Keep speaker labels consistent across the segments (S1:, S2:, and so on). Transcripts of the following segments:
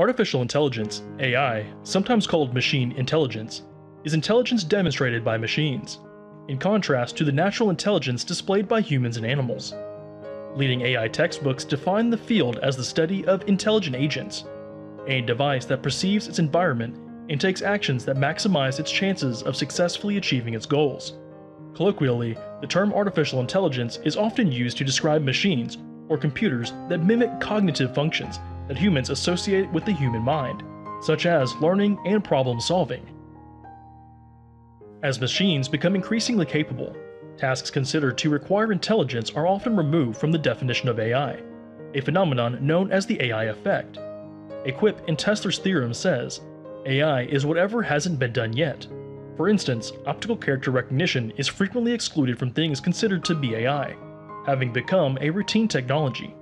S1: Artificial intelligence, AI, sometimes called machine intelligence, is intelligence demonstrated by machines, in contrast to the natural intelligence displayed by humans and animals. Leading AI textbooks define the field as the study of intelligent agents, a device that perceives its environment and takes actions that maximize its chances of successfully achieving its goals. Colloquially, the term artificial intelligence is often used to describe machines or computers that mimic cognitive functions that humans associate with the human mind, such as learning and problem solving. As machines become increasingly capable, tasks considered to require intelligence are often removed from the definition of AI, a phenomenon known as the AI effect. A quip in Tesler's theorem says, AI is whatever hasn't been done yet. For instance, optical character recognition is frequently excluded from things considered to be AI, having become a routine technology.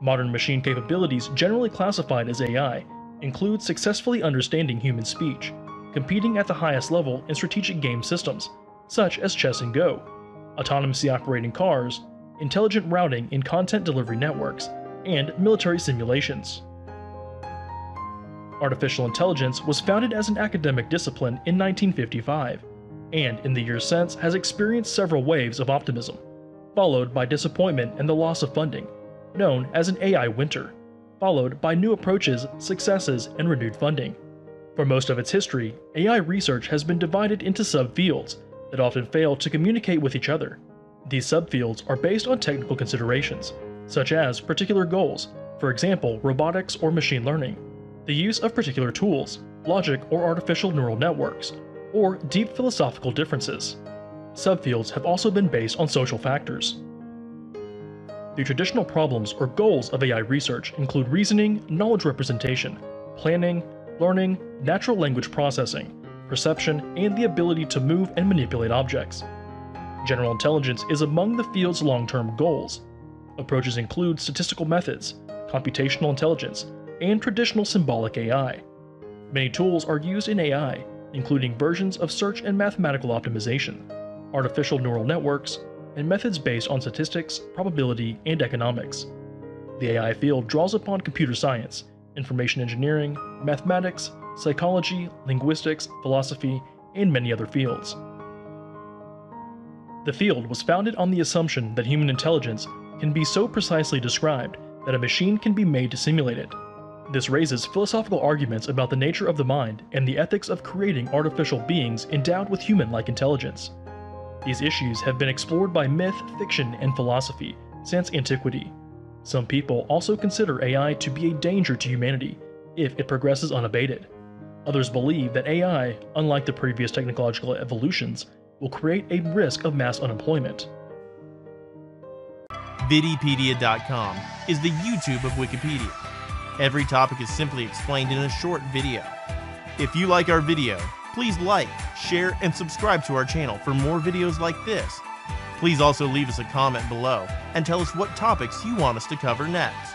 S1: Modern machine capabilities generally classified as AI include successfully understanding human speech, competing at the highest level in strategic game systems, such as chess and Go, autonomously operating cars, intelligent routing in content delivery networks, and military simulations. Artificial intelligence was founded as an academic discipline in 1955, and in the years since has experienced several waves of optimism, followed by disappointment and the loss of funding, known as an AI winter, followed by new approaches, successes, and renewed funding. For most of its history, AI research has been divided into subfields that often fail to communicate with each other. These subfields are based on technical considerations, such as particular goals, for example, robotics or machine learning, the use of particular tools, logic or artificial neural networks, or deep philosophical differences. Subfields have also been based on social factors. The traditional problems or goals of AI research include reasoning, knowledge representation, planning, learning, natural language processing, perception, and the ability to move and manipulate objects. General intelligence is among the field's long-term goals. Approaches include statistical methods, computational intelligence, and traditional symbolic AI. Many tools are used in AI, including versions of search and mathematical optimization, artificial neural networks, and methods based on statistics, probability, and economics. The AI field draws upon computer science, information engineering, mathematics, psychology, linguistics, philosophy, and many other fields. The field was founded on the assumption that human intelligence can be so precisely described that a machine can be made to simulate it. This raises philosophical arguments about the nature of the mind and the ethics of creating artificial beings endowed with human-like intelligence. These issues have been explored by myth, fiction, and philosophy since antiquity. Some people also consider AI to be a danger to humanity if it progresses unabated. Others believe that AI, unlike the previous technological evolutions, will create a risk of mass unemployment.
S2: Vidypedia.com is the YouTube of Wikipedia. Every topic is simply explained in a short video. If you like our video, please like, share, and subscribe to our channel for more videos like this. Please also leave us a comment below and tell us what topics you want us to cover next.